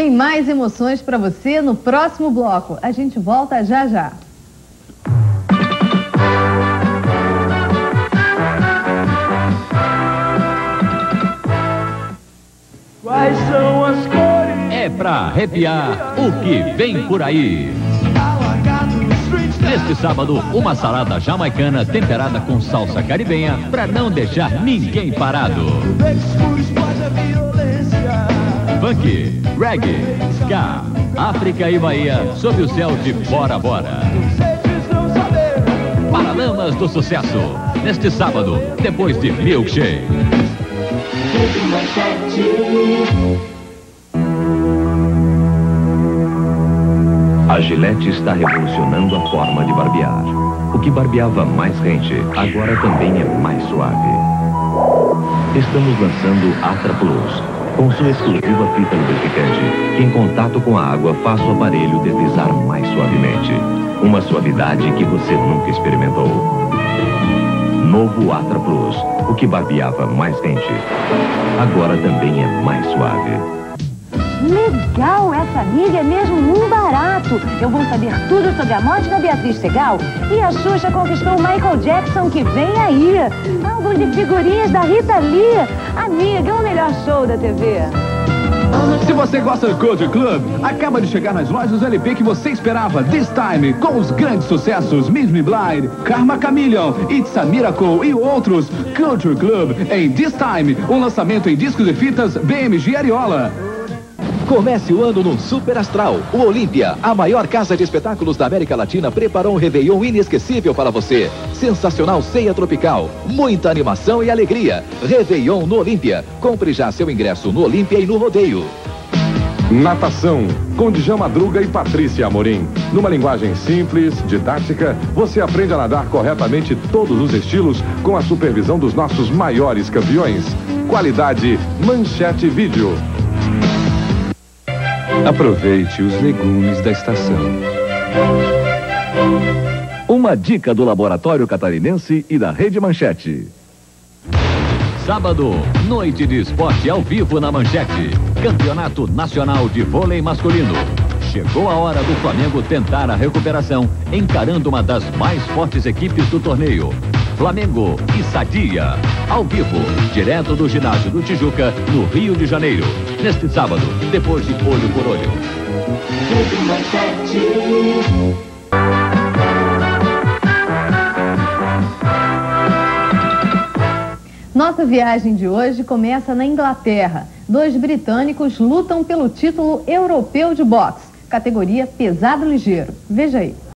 Tem mais emoções para você no próximo bloco. A gente volta já já. Quais são as cores? É pra arrepiar o que vem por aí. Neste sábado, uma salada jamaicana temperada com salsa caribenha para não deixar ninguém parado. Funk, reggae, ska, África e Bahia sob o céu de Bora Bora. Paralamas do Sucesso, neste sábado, depois de Milkshake. A Gillette está revolucionando a forma de barbear. O que barbeava mais rente, agora também é mais suave. Estamos lançando Atra Plus, com sua exclusiva fita lubrificante, que em contato com a água faz o aparelho deslizar mais suavemente. Uma suavidade que você nunca experimentou. Novo Atra Plus, o que barbeava mais rente, agora também é mais suave. Legal, essa amiga é mesmo um barato. Eu vou saber tudo sobre a morte da Beatriz Segal. E a Xuxa conquistou o Michael Jackson, que vem aí. Álbum de figurinhas da Rita Lee. Amiga, é o melhor show da TV. Se você gosta do Culture Club, acaba de chegar nas lojas LP que você esperava. This Time, com os grandes sucessos Miss Me Blind, Karma Chameleon, It's a Miracle e outros. Culture Club em This Time, um lançamento em discos e fitas BMG Ariola. Comece o ano num Super Astral. O Olímpia, a maior casa de espetáculos da América Latina, preparou um Réveillon inesquecível para você. Sensacional ceia tropical, muita animação e alegria. Réveillon no Olímpia. Compre já seu ingresso no Olímpia e no Rodeio. Natação, com Djalma Madruga e Patrícia Amorim. Numa linguagem simples, didática, você aprende a nadar corretamente todos os estilos com a supervisão dos nossos maiores campeões. Qualidade Manchete Vídeo. Aproveite os legumes da estação. Uma dica do Laboratório Catarinense e da Rede Manchete. Sábado, noite de esporte ao vivo na Manchete. Campeonato Nacional de Vôlei Masculino. Chegou a hora do Flamengo tentar a recuperação, encarando uma das mais fortes equipes do torneio. Flamengo e Sadia. Ao vivo, direto do ginásio do Tijuca, no Rio de Janeiro. Neste sábado, depois de olho por olho. Nossa viagem de hoje começa na Inglaterra. Dois britânicos lutam pelo título europeu de boxe, categoria pesado ligeiro. Veja aí.